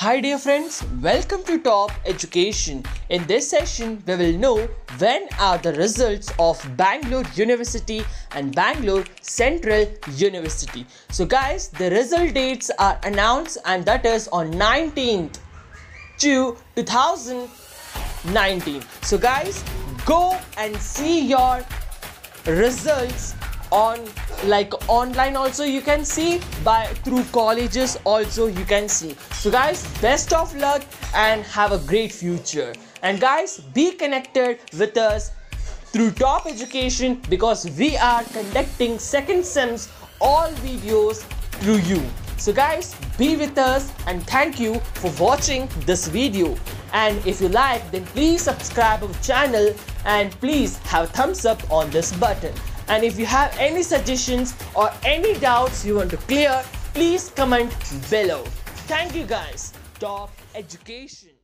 Hi dear friends, welcome to Top Education. In this session, we will know when are the results of Bangalore University and Bangalore Central University. So guys, the result dates are announced and that is on 19th to 2019. So guys, go and see your results on like online also you can see by through colleges also you can see. So guys best of luck and have a great future. And guys be connected with us through top education because we are conducting second sems all videos through you. So guys be with us and thank you for watching this video. And if you like then please subscribe our channel and please have a thumbs up on this button and if you have any suggestions or any doubts you want to clear please comment below. Thank you guys. Top education